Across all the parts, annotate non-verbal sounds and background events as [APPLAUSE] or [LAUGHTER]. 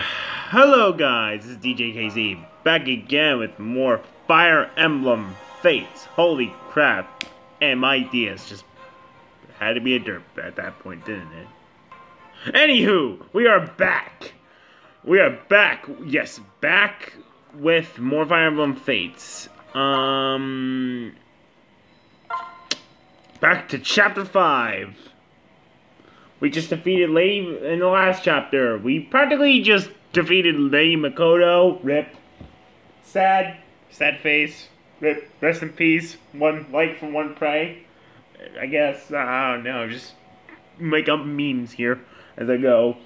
Hello guys, this is DJ Kirbzy, back again with more Fire Emblem Fates. Holy crap. And my DS just had to be a derp at that point, didn't it? Anywho, we are back. We are back, yes, back with more Fire Emblem Fates. Um... Back to Chapter 5. We just defeated Lady in the last chapter. We practically just defeated Lady Mikoto. Rip. Sad. Sad face. Rip. Rest in peace. One like from one prey. I guess. I don't know. Just make up memes here as I go.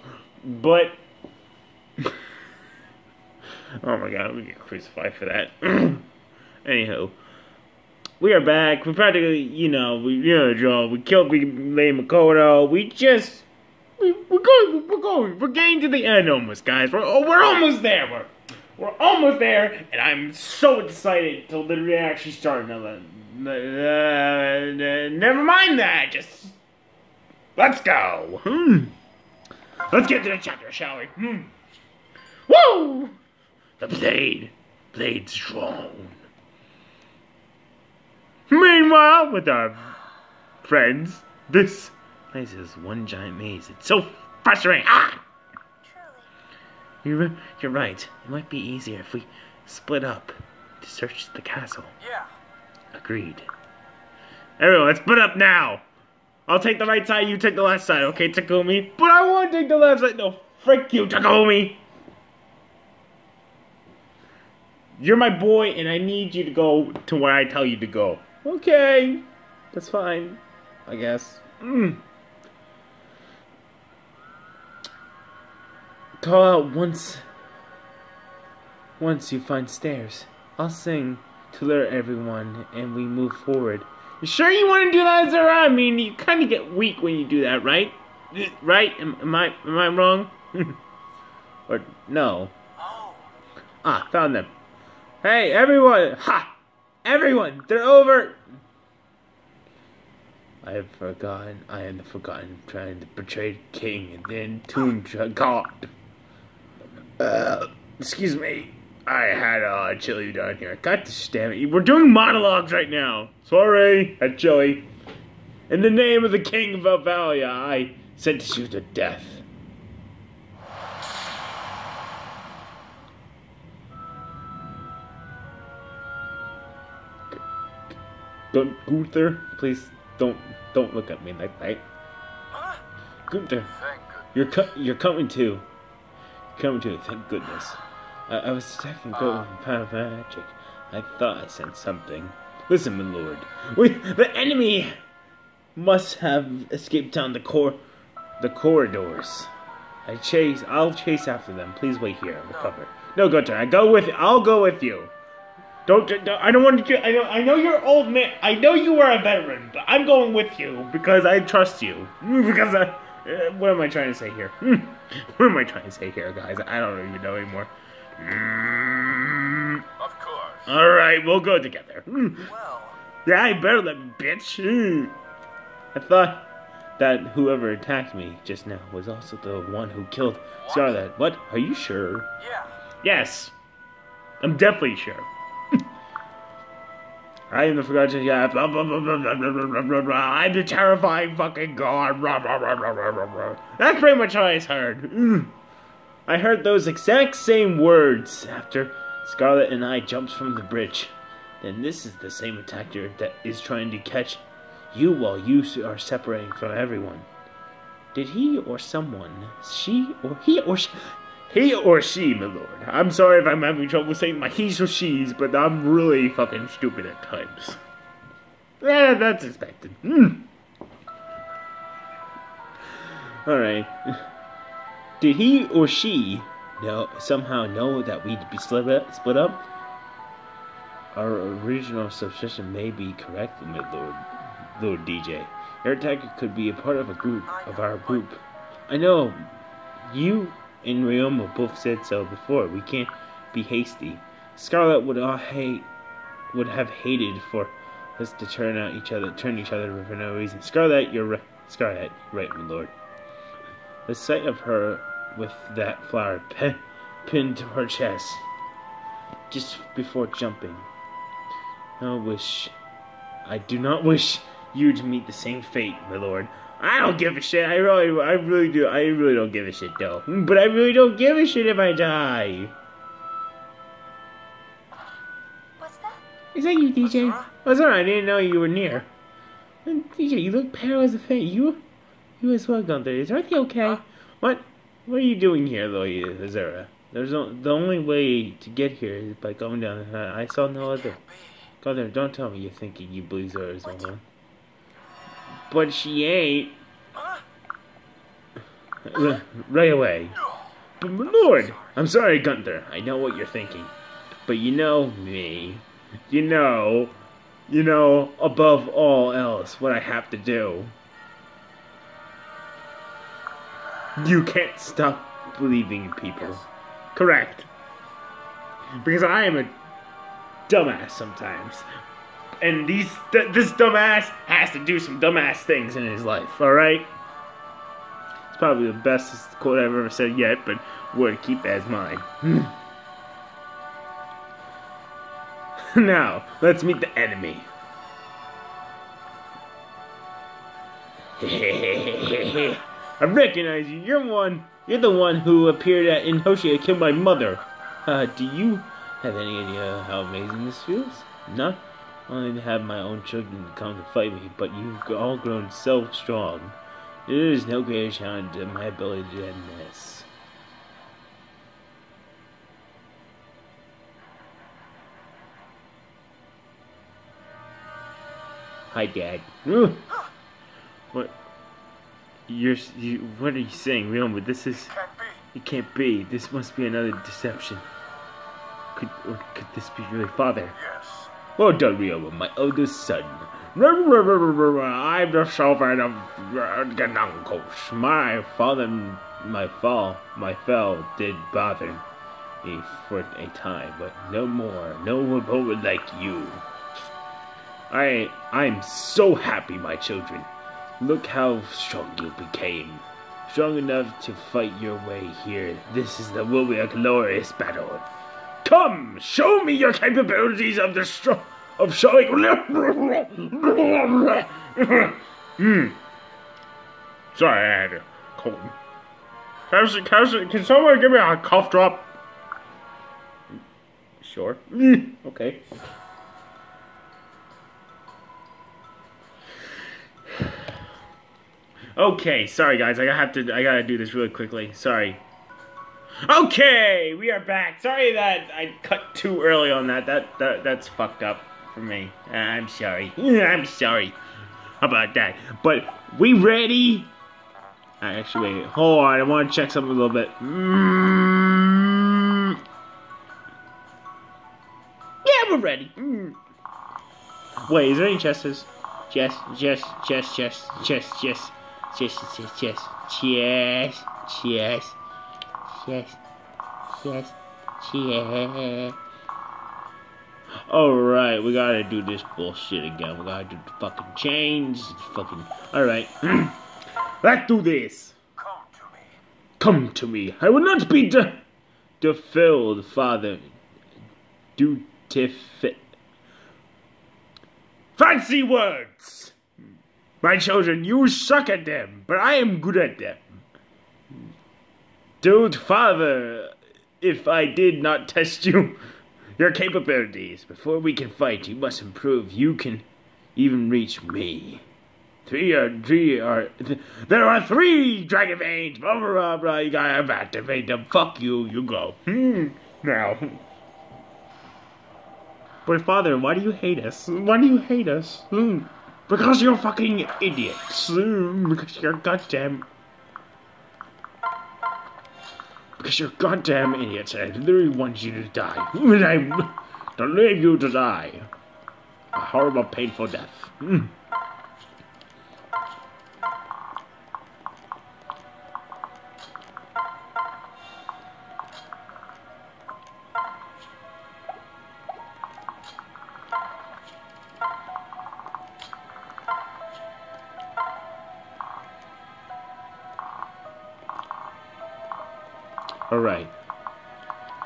But. [LAUGHS] oh my god, we get crucified for that. [CLEARS THROAT] Anyhow we are back. We practically, you know, we you know, Joe. We killed we Lady Mikoto. We just we, we're going, we're going, we're getting to the end almost, guys. We're oh, we're almost there. We're we're almost there, and I'm so excited to literally actually start another. Uh, uh, never mind that. Just let's go. Hmm. Let's get to the chapter, shall we? Hmm. Woo! The blade, blade strong. Meanwhile, with our friends, this place is one giant maze. It's so frustrating. Ah! You're, you're right. It might be easier if we split up to search the castle. Yeah. Agreed. Everyone, let's split up now. I'll take the right side, you take the left side, okay, Takumi? But I want to take the left side. No, frick you, Takumi. You're my boy, and I need you to go to where I tell you to go. Okay, that's fine, I guess. Mm. Call out once. Once you find stairs, I'll sing to alert everyone, and we move forward. You sure you want to do that, Zara? I mean, you kind of get weak when you do that, right? Right? Am, am I am I wrong? [LAUGHS] or no? Oh. Ah, found them. Hey, everyone! Ha! Everyone, they're over. I have forgotten. I am the forgotten, trying to betray king and then tomb god. Uh, excuse me. I had a uh, chili down here. God damn it! We're doing monologues right now. Sorry, had chili. In the name of the king of Valvalia, I sentence you to death. Don't, Gunther, please don't don't look at me like that. Huh? Gunther, you're co- you're coming too. Coming too. Thank goodness. I, I was detecting golden power of magic. I thought I sensed something. Listen, my lord. We the enemy must have escaped down the cor the corridors. I chase. I'll chase after them. Please wait here. Recover. No, Gunther. I go with. I'll go with you. Don't, don't, I don't want to. I know. I know you're old man. I know you are a veteran, but I'm going with you because I trust you. [LAUGHS] Because I, uh, what am I trying to say here? [LAUGHS] What am I trying to say here, guys? I don't even know anymore. Mm. Of course. All right, we'll go together. [LAUGHS] Well, Yeah, I better than bitch. I thought that whoever attacked me just now was also the one who killed Scarlet. What? Are you sure? yeah. Yes. I'm definitely sure. I am the forgotten yeah, blah blah blah blah blah blah blah blah blah. I'm the terrifying fucking god. Blah, blah, blah, blah, blah, blah, blah. That's pretty much what I heard. Mm. I heard those exact same words after Scarlet and I jumped from the bridge. Then this is the same attacker that is trying to catch you while you are separating from everyone. Did he or someone, she or he or she, he or she, my lord. I'm sorry if I'm having trouble saying my he's or she's, but I'm really fucking stupid at times. Yeah, that's expected. Hmm. Alright. Did he or she know somehow know that we'd be split up? Our original suspicion may be correct, my lord, Lord DJ. Your attacker could be a part of a group of our group. I know. You and Ryoma both said so before. We can't be hasty. Scarlet would all hate would have hated for us to turn out each other turn each other for no reason. Scarlet, you're right Scarlet, right, my lord. The sight of her with that flower pe- pinned to her chest just before jumping. I wish. I do not wish you to meet the same fate, my lord. I don't give a shit. I really, I really do. I really don't give a shit, though. But I really don't give a shit if I die. What's that? Is that you, DJ? Oh, sorry, I didn't know you were near. DJ, you look pale as a thing. You, you as well, Gunther. Is everything okay? What, what are you doing here, Lloyd Azura? There's no, the only way to get here is by going down. the I saw no other. Gunther, don't tell me you're thinking you believe Zora is alone. But she ain't. Right away. But my lord, I'm sorry, Gunther. I know what you're thinking. But you know me. You know, you know, above all else, what I have to do. You can't stop believing in people. Correct. Because I am a dumbass sometimes. And these th- this dumbass has to do some dumbass things in his life, alright? It's probably the best quote I've ever said yet, but would keep as mine. [LAUGHS] now, let's meet the enemy. [LAUGHS] I recognize you. You're one. You're the one who appeared at in Hoshido killed my mother. Uh, do you have any idea how amazing this feels? Not only to have my own children come to fight me, but you've all grown so strong. There is no greater challenge than my ability to end this. Hi, Dad. Ooh. [GASPS] What? You're you? What are you saying, Realm? This is. Can't be. It can't be. This must be another deception. Could or could this be really father? Yes. Well done, Rio, my eldest son. I'm the sovereign of uh, Ganankos. My father, my fall, my fell did bother me for a time, but no more. No one like you. I, I'm so happy, my children. Look how strong you became. Strong enough to fight your way here. This is the will be a glorious battle. Come, show me your capabilities of the strong of showing. Hmm. Sorry, I had a cold. Can, can, can someone give me a cough drop? Sure. [LAUGHS] okay. [SIGHS] Okay, sorry guys, I have to I gotta do this really quickly. Sorry. Okay, we are back. Sorry that I cut too early on that. That that that's fucked up for me. Uh, I'm sorry. I'm sorry about that. But we ready? Uh, Actually, wait. Hold on. I want to check something a little bit. Mm. Yeah, we're ready. Mm. Wait, is there any chests? Chest, chest, chest, chest, chest, chest, chest, chest, chest, chest, chest, chest, chest, chest. Alright, we gotta do this bullshit again. We gotta do the fucking chains. Fucking. Alright. [CLEARS THROAT] Let's do this. Come to me. Come to me. I will not be de- defilled, Father. Fit. Fancy words! My children, you suck at them, but I am good at them. Dude, Father, if I did not test you, [LAUGHS] your capabilities, before we can fight, you must improve. You can even reach me. Three are three are th- there are three dragon veins. Blah blah blah. You gotta activate them. Fuck you. You go. Hmm. Now. [LAUGHS] But father, why do you hate us? Why do you hate us? Hmm. Because you're fucking idiots. Hmm. Because you're goddamn. Because you're goddamn idiots. I literally want you to die. And I don't leave you to die. A horrible, painful death. Hmm. Alright.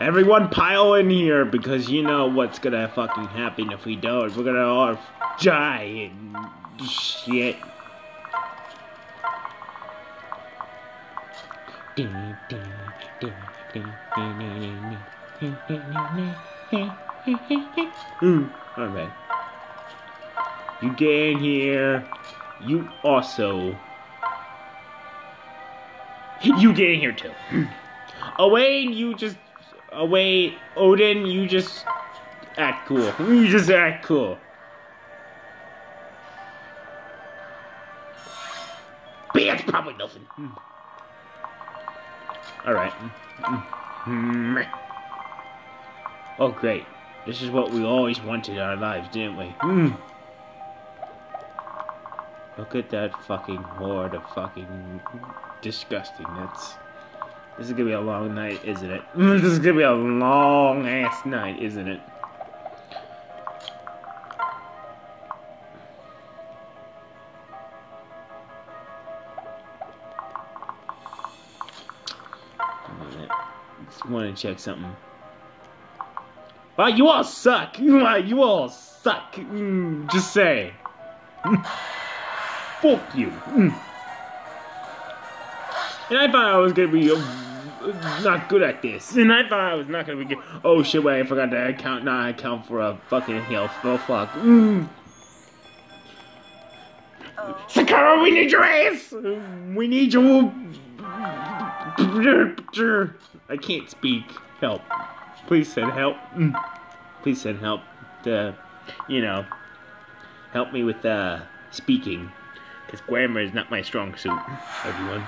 Everyone pile in here because you know what's gonna fucking happen if we don't. We're gonna all die and shit. Mm, alright. You get in here. You also. You get in here too. Owain, you just. Away, Odin, you just act cool. You just act cool. But that's probably nothing. Alright. Oh, great. This is what we always wanted in our lives, didn't we? Mm. Look at that fucking horde of fucking disgusting. This is gonna be a long night, isn't it? [LAUGHS] This is gonna be a long ass night, isn't it? Just want to check something. Wow, you all suck. [LAUGHS] Wow, you all suck. Mm, just say. [LAUGHS] Fuck you. Mm. And I thought I was gonna be not good at this. [LAUGHS] And I thought I was not gonna be good. Oh shit, wait, I forgot to account, not account for a fucking health. Oh fuck. Mm. Sakura, we need your ass! We need you. I can't speak. Help. Please send help. Mm. Please send help to, you know, help me with uh, speaking. Because grammar is not my strong suit, everyone.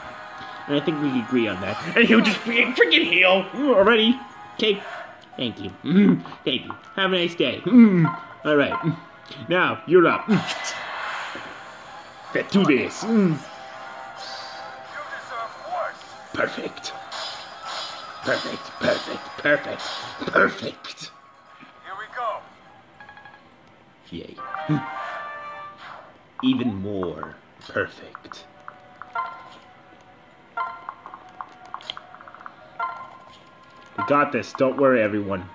And I think we agree on that. And he'll just freaking, freaking heal already. Okay. Thank you. Mm, thank you. Have a nice day. Mm, all right. Mm. Now, you're up. Mm. Let's do this. Mm. You deserve worse. Perfect. Perfect, perfect, perfect, perfect. Here we go. Yay. Hmm. Even more perfect. We got this. Don't worry, everyone.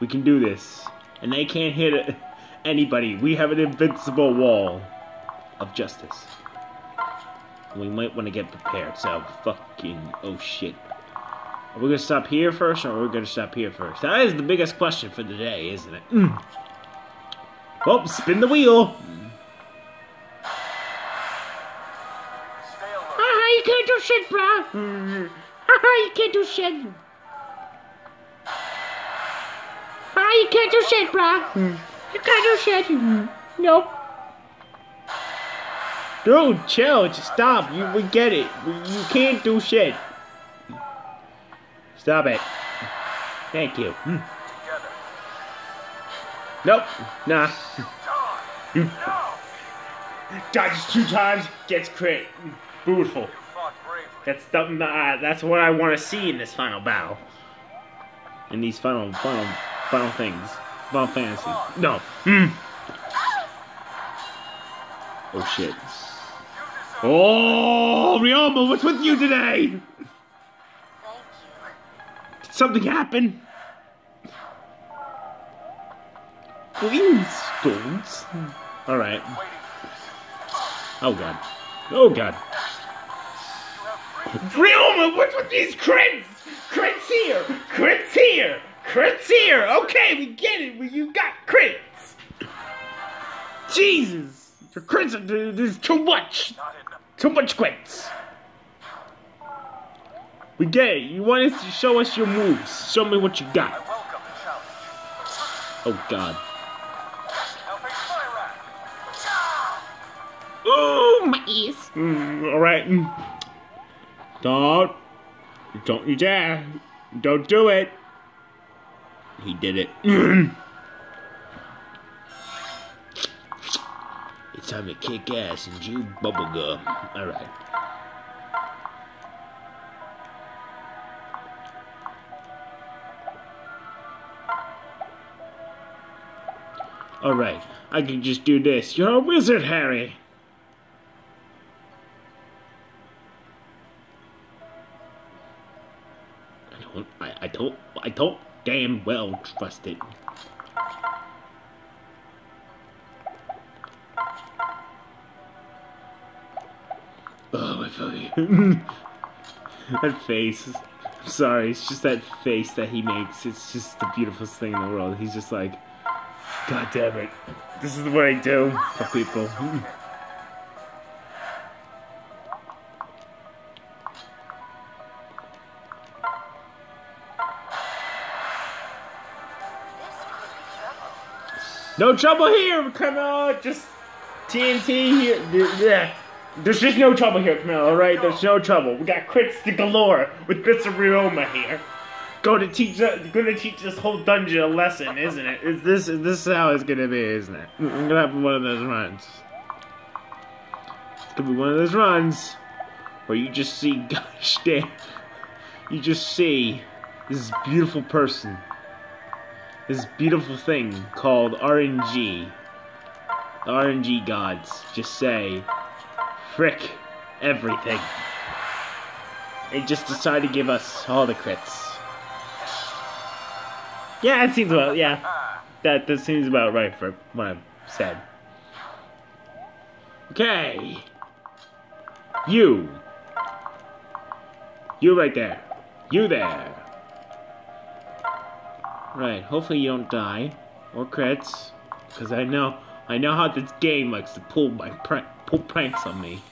We can do this. And they can't hit anybody. We have an invincible wall of justice. We might want to get prepared. So, fucking. Oh shit. Are we gonna stop here first, or are we gonna stop here first? That is the biggest question for the day, isn't it? Mm. Oh, spin the wheel. Stay alert. Haha, you can't do shit, bro. Haha, you can't do shit. Haha, you can't do shit, bro. You can't do shit. Nope. Dude, chill. Just stop. You, we get it. You can't do shit. Stop it. Thank you. Hmm. Together. Nope. Nah. Die. Hmm. now. [LAUGHS] Dodges two times, gets crit. Beautiful. You. That's that I, uh, that's what I want to see in this final battle. In these final, final, final things. Final fantasy. No. Hmm. Oh shit. Oh, Ryoma, what's with you today? Thank you. Did something happen? Flintstones? Alright. Oh god. Oh god. Ryoma, what's with these crits? Crits here! Crits here! Crits here! Okay, we get it. We- You got crits. Jesus! Your crits are there's too much. Too much crits. We get it. You want us to show us your moves. Show me what you got. the. Oh god. Now face fire at. Oh, my ears. Mm, Alright. Mm. Don't. Don't you dare. Don't do it. He did it. [CLEARS THROAT] it's time to kick ass and chew bubblegum. Alright. Alright, I can just do this. You're a wizard, Harry. I don't. I, I don't. I don't damn well trust it. Oh, my phone. [LAUGHS] that face. I'm sorry, it's just that face that he makes. It's just the beautifulest thing in the world. He's just like, God damn it. This is what I do for people. [LAUGHS] No trouble here, Camilla. Just TNT here. Yeah. There's just no trouble here, Camilla. All right, there's no trouble. We got crits to galore with bits of Ryoma here. Going to teach, to teach this whole dungeon a lesson, isn't it? Is this, this is how it's gonna be, isn't it? I'm gonna have one of those runs. It's gonna be one of those runs where you just see, [LAUGHS] gosh damn, you just see this beautiful person this beautiful thing called RNG. The RNG gods just say, frick everything. They just decide to give us all the crits. Yeah, it seems about, yeah. That, that seems about right for what I've said. Okay. You. You right there. You there. Right, hopefully you don't die. Or crits. Because I know I know how this game likes to pull my pull pranks on me.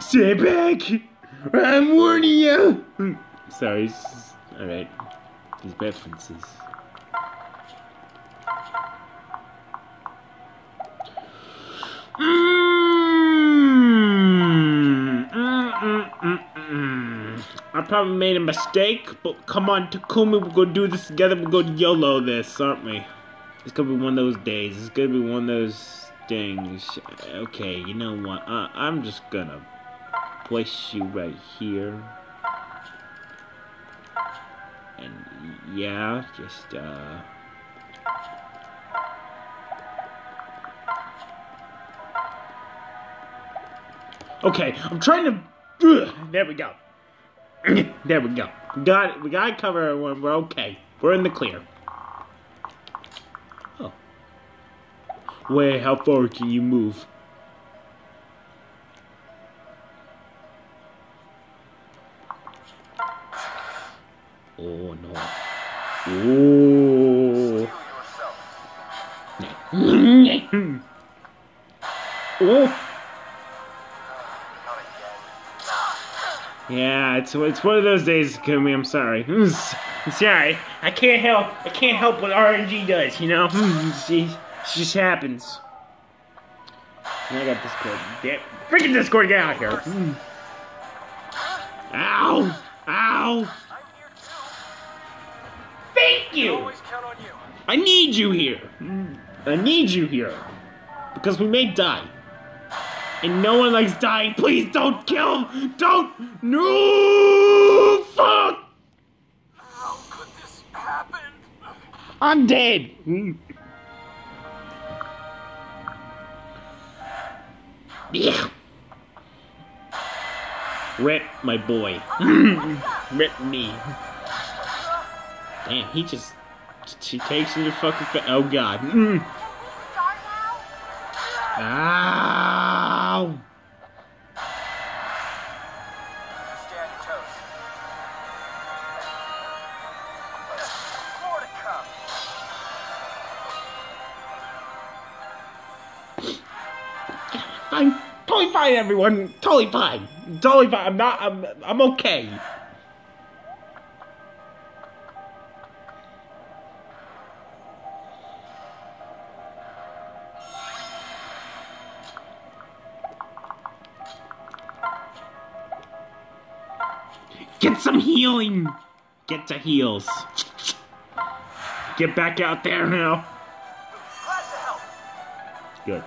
Stay back! I'm warning you! Sorry, alright. These references. I probably made a mistake, but come on, Takumi, we're gonna do this together. We're gonna YOLO this, aren't we? It's gonna be one of those days. It's gonna be one of those things. Okay, you know what? Uh, I'm just gonna place you right here. And yeah, just uh. Okay, I'm trying to. Ugh, there we go. [COUGHS] there we go. We got it. We got it covered. We're, we're okay. We're in the clear. Oh. Wait, how far can you move? Oh no. Oh. [COUGHS] Oh. Yeah, it's it's one of those days, Kumi. I'm sorry. [LAUGHS] I'm sorry. I can't help. I can't help what RNG does. You know, [LAUGHS] it just happens. And I got Discord. Damn, freaking Discord, get out here. Ow! Ow! I'm here too. Thank you. Always count on you. I need you here. I need you here because we may die. And no one likes dying. Please don't kill. him. Don't. No. Fuck. How could this happen? I'm dead. Yeah. Rip my boy. [LAUGHS] Rip me. Damn, he just she takes in your fucking Oh god. Mm. Fine. Totally fine, everyone. Totally fine. Totally fine. I'm not. I'm. I'm okay. Get some healing. Get to heals. Get back out there now. To. Good.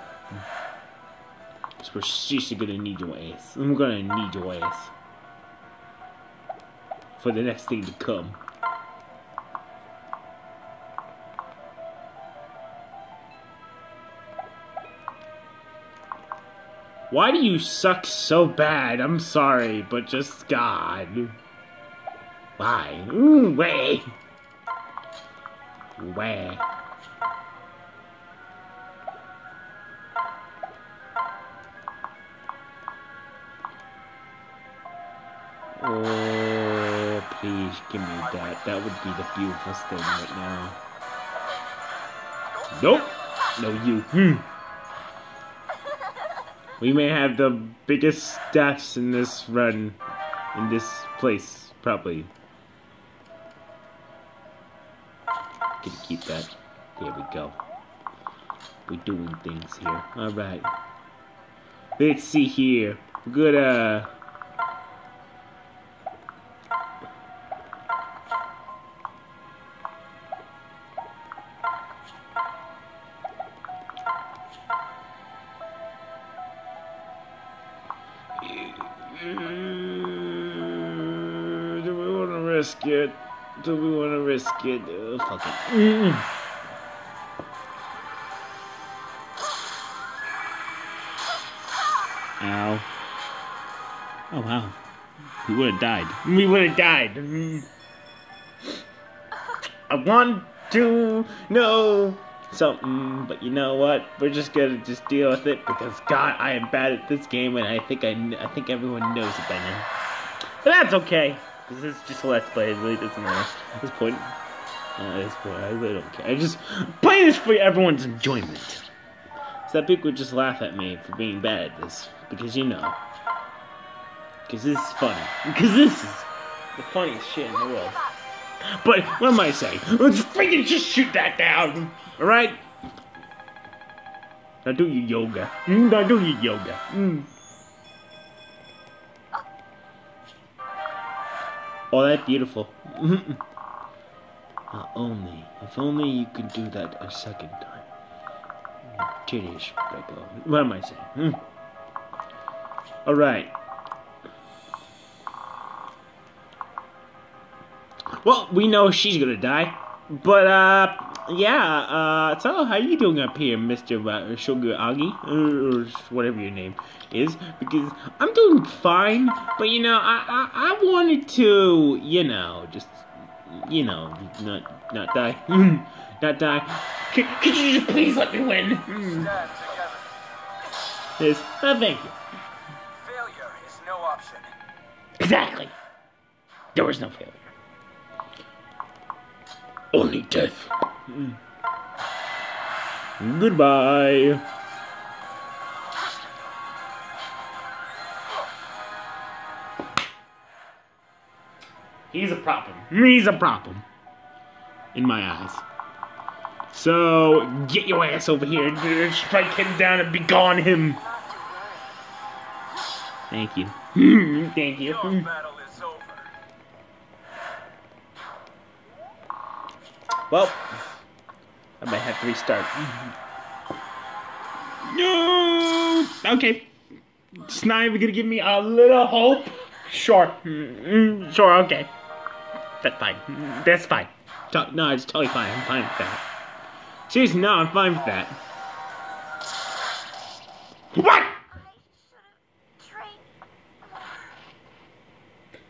We're seriously gonna need your ass. I'm gonna need your ass. For the next thing to come. Why do you suck so bad? I'm sorry, but just God. Why? Ooh, way. Way. Oh, please give me that. That would be the beautiful thing right now. Nope. No, you. Hmm. We may have the biggest stats in this run, in this place, probably. Gonna keep that. There we go. We're doing things here. Alright. Let's see here. We're gonna... want to risk it? Oh, fuck it. Mm. Ow. Oh, wow. We would have died. We would have died. Mm. I want to know something, but you know what? We're just gonna just deal with it because God, I am bad at this game, and I think I, I think everyone knows it by now. But that's okay. This is just a let's play. It really doesn't matter at this point. I really don't care. I just play this for everyone's enjoyment. So that people would just laugh at me for being bad at this because you know. Because this is funny. Because this is the funniest shit in the world. But what am I saying? Let's freaking just shoot that down. All right. Now do your yoga. Mm, now do your yoga. Mm. Oh, that's beautiful. Not only, if only you could do that a second time. Titties. What am I saying? Hmm. All right. Well, we know she's gonna die, but uh, yeah. Uh, so how you doing up here, Mister uh, Sugar Agi, or, or whatever your name is? Because I'm doing fine, but you know, I, I I wanted to, you know, just you know, not not die, not die. Could, could you just please let me win? Hmm. Stand. Yes. Oh, thank you. Failure is no option. Exactly. There was no failure. Only death. Mm. Goodbye. He's a problem. He's a problem. In my eyes. So, get your ass over here. and Strike him down and begone him. Thank you. [LAUGHS] Thank you. Battle is over. Well, I might have to restart. No. Okay. It's not even gonna give me a little hope. Sure. Mm, Sure. Okay. That's fine. That's fine. No, it's totally fine. I'm fine with that. Seriously, no, I'm fine with that. What?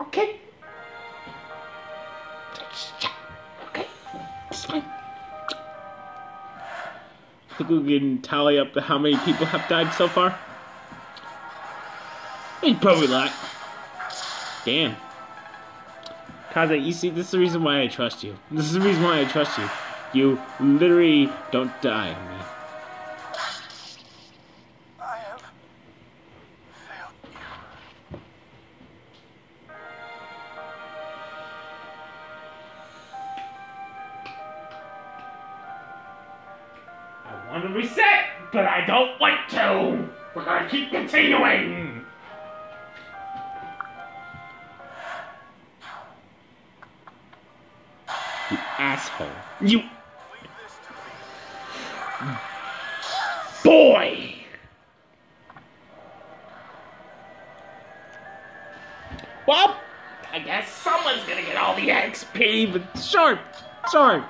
Okay. Okay. It's fine. I think we can tally up how many people have died so far. It's probably a lot. Damn. Kaze, you see, this is the reason why I trust you. This is the reason why I trust you. You literally don't die on me. I have failed you. I want to reset, but I don't want to. We're gonna keep continuing. Asshole. You boy. Well, I guess someone's gonna get all the XP, but sure, sure.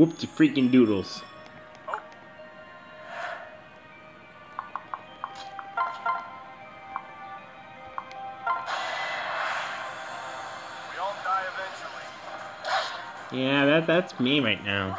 Whoop the freaking doodles. We all die eventually. Yeah, that that's me right now.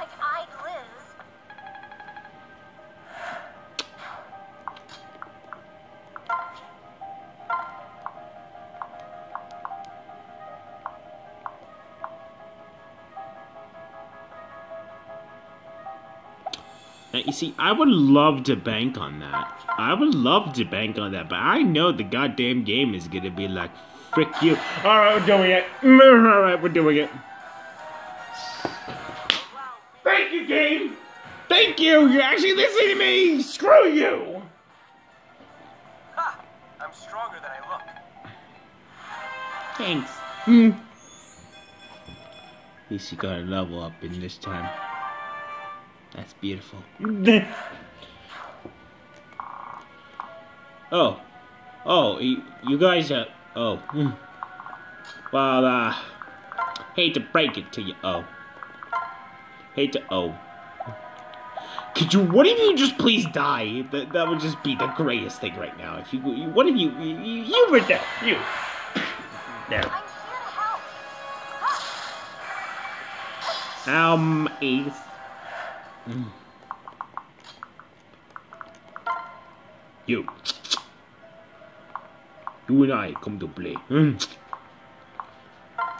See, I would love to bank on that. I would love to bank on that, but I know the goddamn game is gonna be like, frick you. Alright, we're doing it. [LAUGHS] Alright, we're doing it. Thank you, game! Thank you! You're actually listening to me! Screw you! Ha! I'm stronger than I look. Thanks. Hmm. At least you got a level up in this time. That's beautiful. [LAUGHS] oh. Oh, you, you guys, uh, oh. Well, uh, hate to break it to you, oh. Hate to, oh. Could you, what if you just please die? That, that would just be the greatest thing right now. If you, you what if you, you, you, you were there, you. There. I'm here to help. Um, Ace. You. You and I come to play. Mm.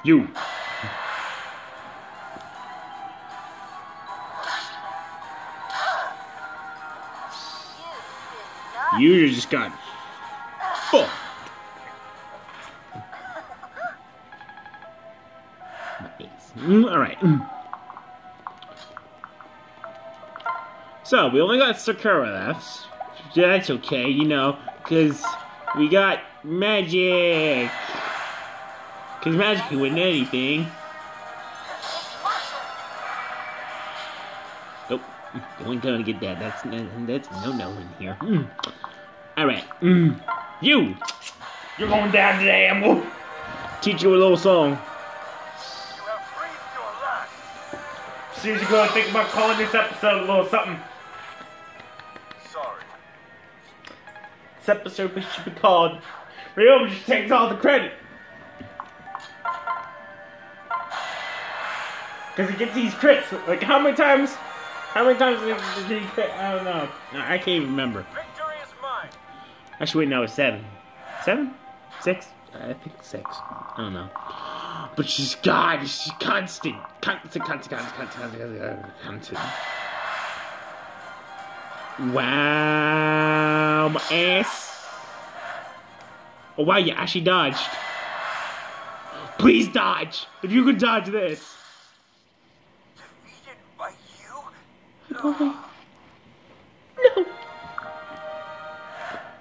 You. You. You just got fucked. Nice. Mm, all right. So we only got Sakura left. That's okay, you know, cause we got magic. Cause magic can win anything. [LAUGHS] Nope. Don't gonna get that. That's that's no no in here. Mm. All right. Mm. You. You're going down today. I'm gonna teach you a little song. You have breathed your last. Seriously, gonna think about calling this episode a little something. This episode should be called Ryobi just takes all the credit. Because he gets these crits. Like, how many times? How many times did he crit? I don't know. No, I can't even remember. Victory is mine. Actually, wait, no, it's seven. Seven? Six? I think six. I don't know. But she's God, she's constant. Constant, constant, constant, constant, constant, constant. Wow, my ass. Oh, wow, you actually dodged. Please dodge. If you could dodge this. Defeated by you? No.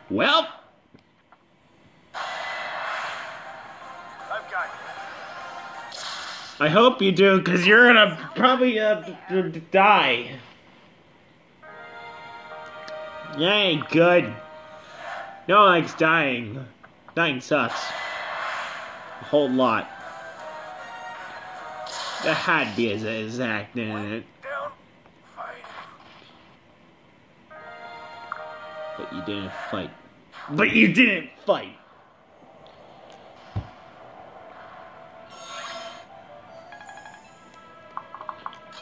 Well, I've got you. I hope you do, because you're gonna probably uh, d- Yay, good. No one likes dying. Dying sucks. A whole lot. That had to be his exact in it, but you didn't fight. But you didn't fight!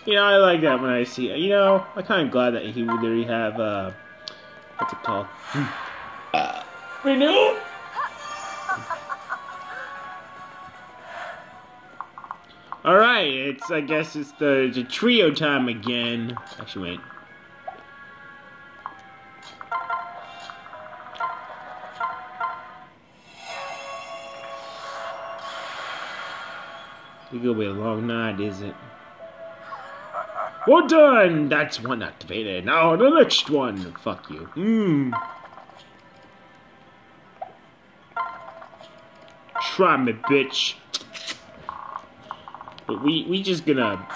You know, I like that when I see. You know, I'm kind of glad that he would literally have. uh What's it called? uh, renew. All right, it's. I guess it's the, the trio time again. Actually, wait. It's gonna be a long night, is it? We're done! That's one activated. Now the next one. Fuck you. Mmm. Try me, bitch. But we we just gonna.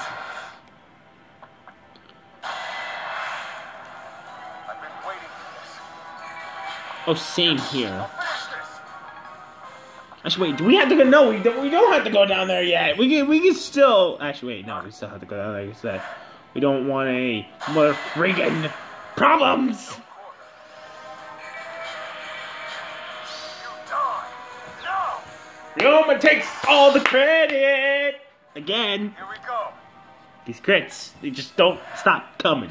Oh, same here. Actually, wait. Do we have to go? No, we don't. We don't have to go down there yet. We can. We can still. Actually, wait. No, we still have to go down there. You said. We don't want any more friggin' problems. You die. No. Ryoma takes all the credit again. Here we go. These crits, they just don't stop coming.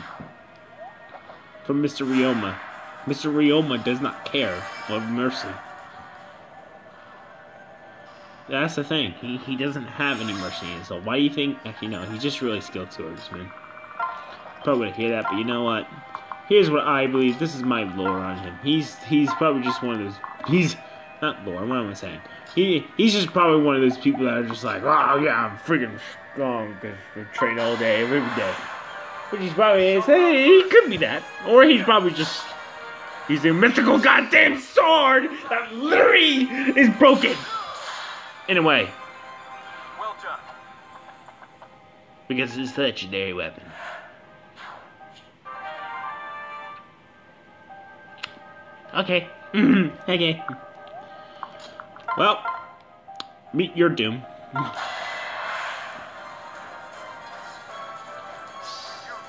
From Mr. Ryoma. Mr. Ryoma does not care for mercy. That's the thing. He, he doesn't have any mercy in his soul. Why do you think? Actually, no. He's just really skilled swordsman. Probably gonna hear that, but you know what? Here's what I believe. This is my lore on him. He's he's probably just one of those. He's not lore. What am I saying? He he's just probably one of those people that are just like, oh yeah, I'm freaking strong because we train all day, every day. Which he's probably is. Hey, he could be that, or he's probably just he's a mythical goddamn sword that literally is broken. In a way, Well done. because it's a legendary weapon. Okay. [CLEARS THROAT] okay. Well, meet your doom. You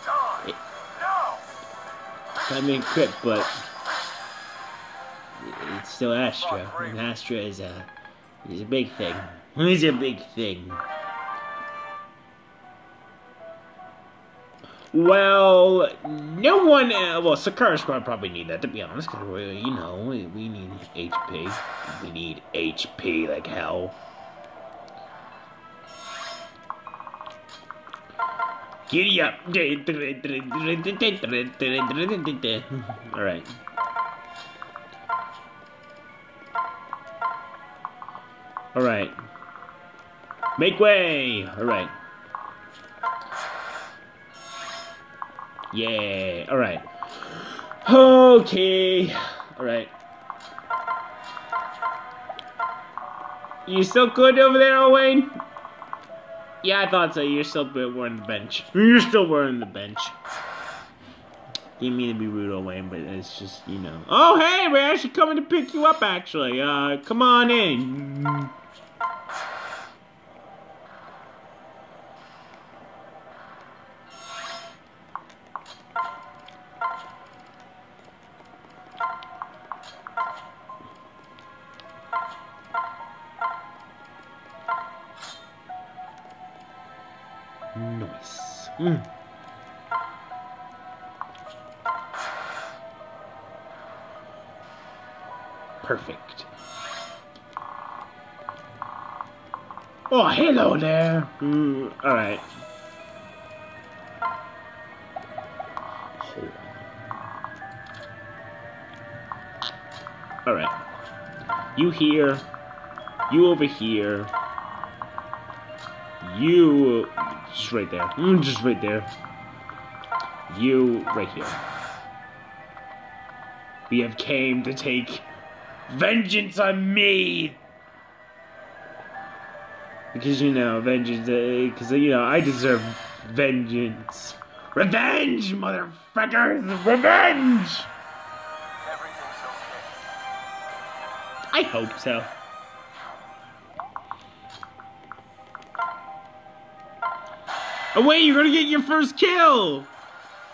die. No. I mean, crit, but it's still Astra, and Astra is a is a big thing. [LAUGHS] He's a big thing. Well, no one. Uh, well, Sakura Squad probably need that to be honest, because we, you know, we, we need HP. We need HP like hell. Giddy up! [LAUGHS] All right. All right. Make way! All right. Yeah. All right. Okay. All right. You still good over there, Owain? Yeah, I thought so. You're still wearing the bench. You're still wearing the bench. Didn't mean to be rude, Owain, but it's just, you know. Oh, hey, we're actually coming to pick you up, actually. Uh, come on in. There. Mm, alright. Alright. You here. You over here. You just right there. Mm, Just right there. You right here. We have came to take vengeance on me. Because you know, vengeance. Because you know, I deserve vengeance. Revenge, motherfuckers! Revenge! I hope so. Oh wait, you're gonna get your first kill!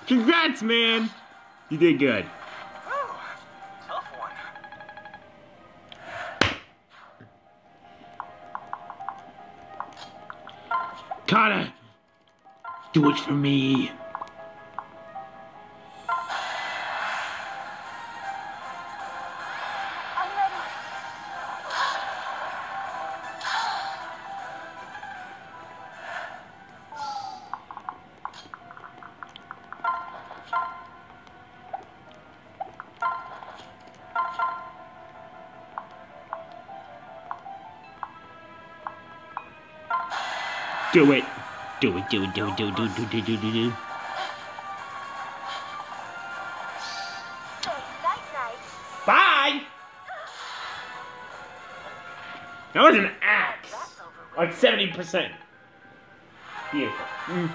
Congrats, man! You did good. Do it for me! Do do do do do do do do do. Bye! That was an axe! Like 70%. Beautiful. Mm.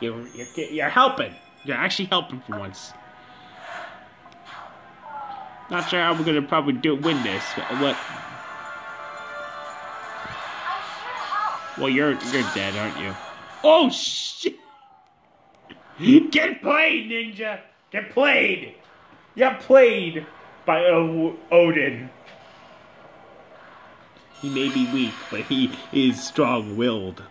You're, you're, you're helping. You're actually helping for once. Not sure how we're gonna probably do win this. What? Well, you're you're dead, aren't you? Oh shit! Get played, ninja! Get played! You got played by o- Odin. He may be weak, but he is strong-willed.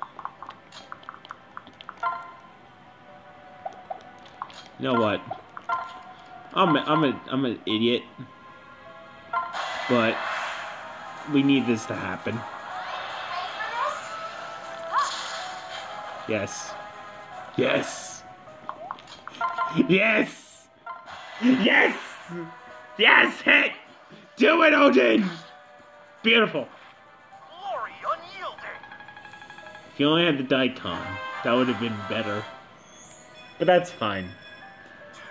You know what? I'm a, I'm a, I'm an idiot. But we need this to happen. Yes. Yes. Yes. Yes. Yes. Hit. Do it, Odin. Beautiful. Glory unyielding. If you only had the Daikon, that would have been better. But that's fine.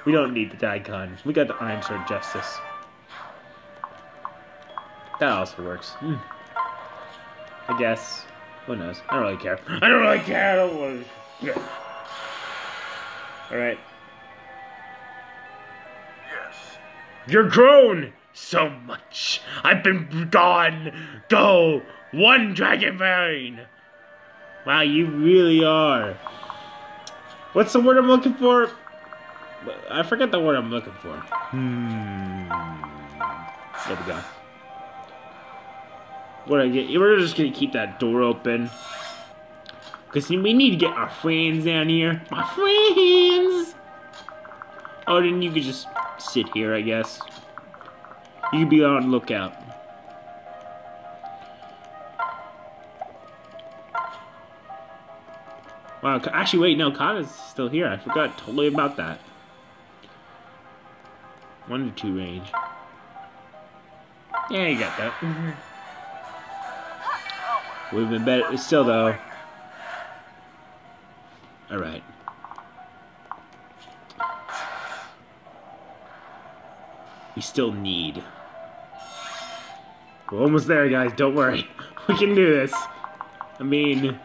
We don't need the Daikon. We got the Iron Sword Justice. That also works. Hmm. I guess. Who knows? I don't really care. I don't really care. I don't really... Yeah. Alright. Yes. You're grown so much. I've been gone. Go. One dragon vein. Wow, you really are. What's the word I'm looking for? I forget the word I'm looking for. Hmm. There we go. What I get? We're just gonna keep that door open. Cause we need to get our friends down here. My friends. Oh, then you could just sit here, I guess. You could be on lookout. Wow, actually, wait, no, Kata's still here. I forgot totally about that. One to two range. Yeah, you got that. [LAUGHS] Have been better. Still, though. Alright. We still need. We're almost there, guys. Don't worry. [LAUGHS] We can do this. I mean.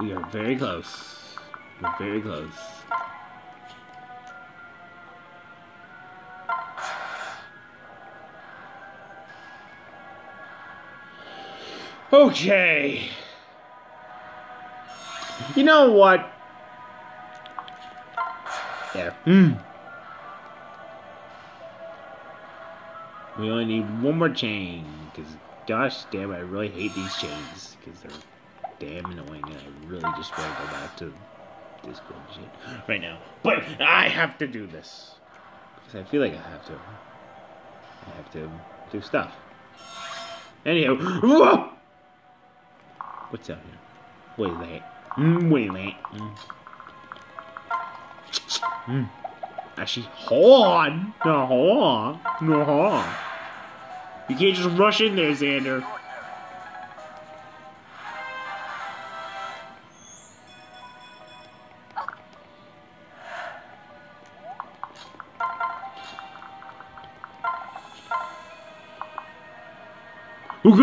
We are very close. We're very close. Okay. You know what? There. Hmm. We only need one more chain, because gosh damn, I really hate these chains, because they're damn annoying, and I really just want to go back to Discord and shit right now. But I have to do this, because I feel like I have to. I have to do stuff. Anyhow, [GASPS] whoa! What's out here? Wait, wait. Mm, wait, wait. Mm. Mm. Actually, hold on. No, hold on. No, hold on. You can't just rush in there, Xander.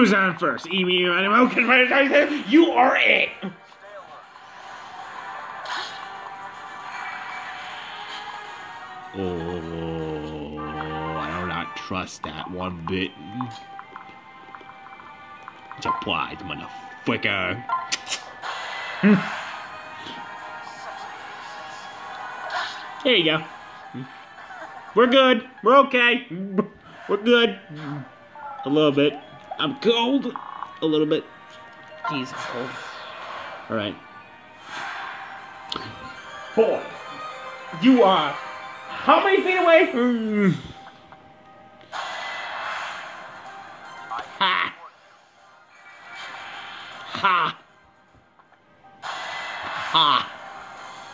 Who goes on first? Emu, animal, can [LAUGHS] You are it! Oh, I do not trust that one bit. Surprise, motherfucker. [LAUGHS] There you go. We're good. We're okay. We're good. A little bit. I'm cold. A little bit. Jeez, I'm cold. Alright. Boy, you are how many feet away? Mm. Ha! Ha! Ha!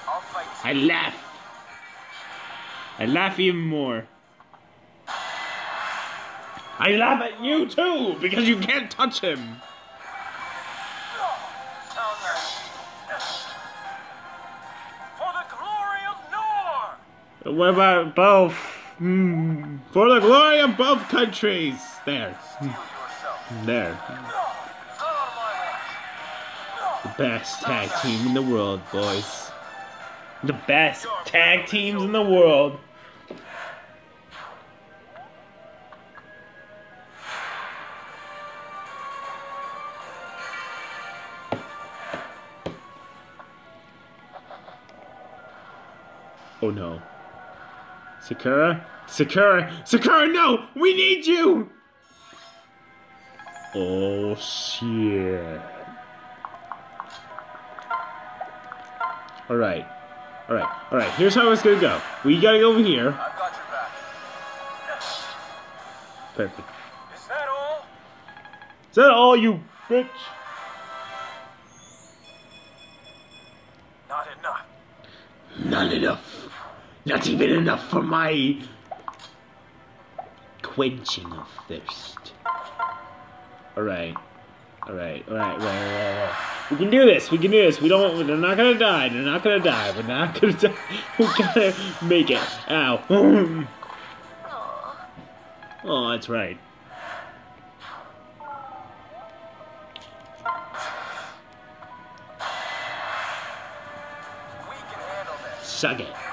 I'll. I laugh. I laugh even more. I laugh at you too because you can't touch him. What about both? Hmm. For the glory of both countries. There. Steal. There. The best tag team in the world, boys. The best tag teams in the world. No. Sakura? Sakura! Sakura, no! We need you! Oh shit. Alright. Alright, alright, here's how it's gonna go. We gotta go over here. I've got your back. Perfect. Is that all? Is that all, you bitch? Not enough. Not enough. Not even enough for my quenching of thirst. Alright. Alright, alright, right, right, right. We can do this, we can do this. We don't they're not gonna die, they're not gonna die, we're not gonna [LAUGHS] die. We gotta make it. Ow. Oh, that's right. We can handle this. Suck it.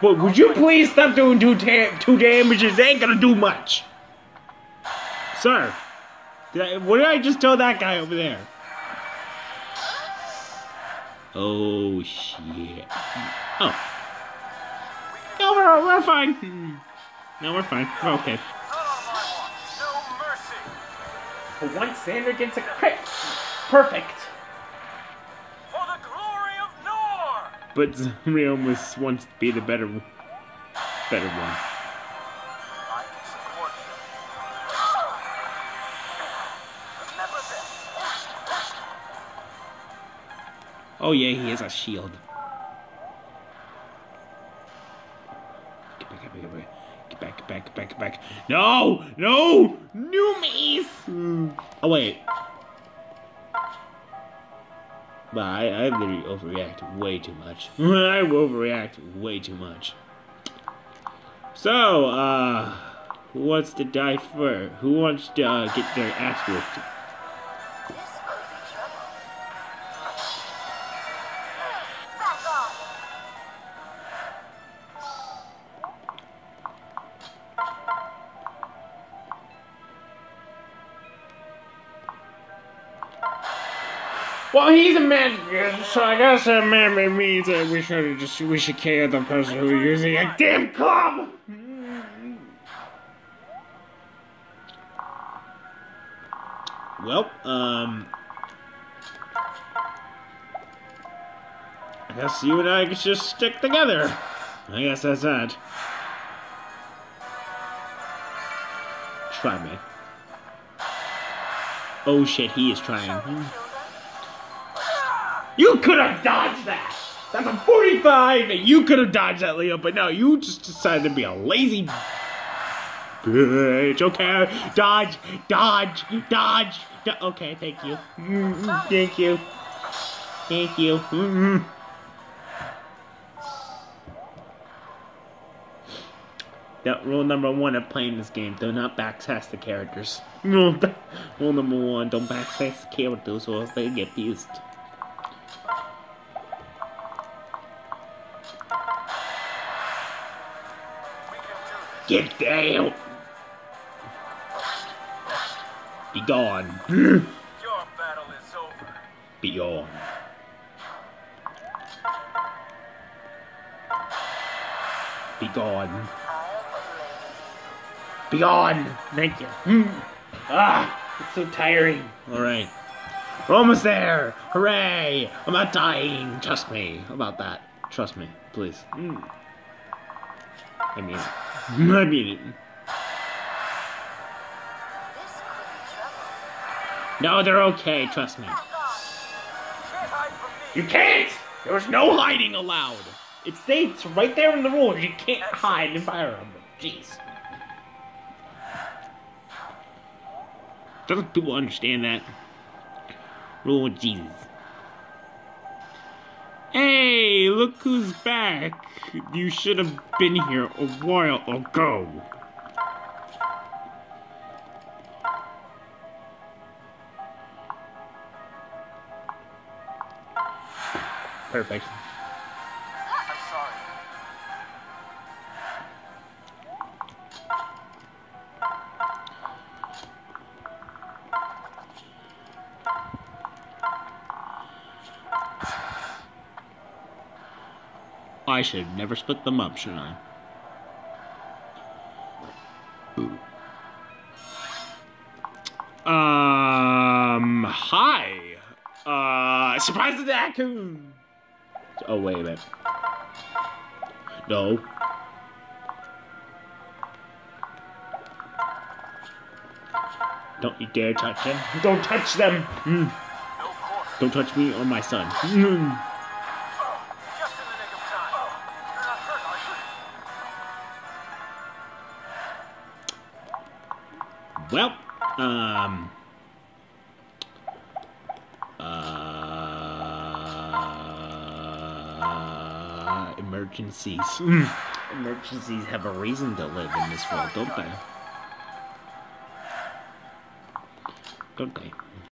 But would you please stop doing two, two damages? They ain't gonna do much. Sir, did I, what did I just tell that guy over there? Oh, shit. Oh. No, we're, we're fine. No, we're fine. We're okay. Not on my watch. No mercy. For once, Xander gets a crit. Perfect. But Zumriel was once to be the better, better one. I can support you. Remember this. Oh yeah, he has a shield. Get back, get back, get back. Get back, get back, get back, get back. No! No! Noomies! Hmm. Oh wait. But I, I literally overreact way too much. [LAUGHS] I overreact way too much. So, uh, who wants to die first? Who wants to uh, get their ass whooped? Guess that man means that we should just we should kill the person who's using a damn club. Well, um, I guess you and I could just stick together. I guess that's that. Try me. Oh shit, he is trying. You could have dodged that. That's a 45, and you could have dodged that, Leo. But no, you just decided to be a lazy bitch. Okay, dodge, dodge, dodge. do- okay, thank you. Mm, thank you. Thank you. That rule number one of playing this game: do not backsass the characters. [LAUGHS] Rule number one: don't backsass the characters, or else they get used. Get down! Be gone. Your battle is over. Be gone. Be gone. I am a lady. Be gone! Thank you. Hmm. Ah, it's so tiring. Alright. We're almost there! Hooray! I'm not dying. Trust me about that. Trust me, please. Mm. I mean it. I mean it. No, they're okay. Trust me. You can't me. You can't! There's no hiding allowed! It states right there in the rules you can't hide in Fire Emblem. Jeez. Doesn't people understand that? Rule Jesus. Hey, look who's back. You should have been here a while ago. Perfect. I should have never split them up, shouldn't I? Um, hi. Uh, surprise attack. Oh wait a minute. No. Don't you dare touch them. Don't touch them. Mm. Don't touch me or my son. Mm. Um. Uh, emergencies. [SIGHS] Emergencies have a reason to live in this world, don't they? Don't they?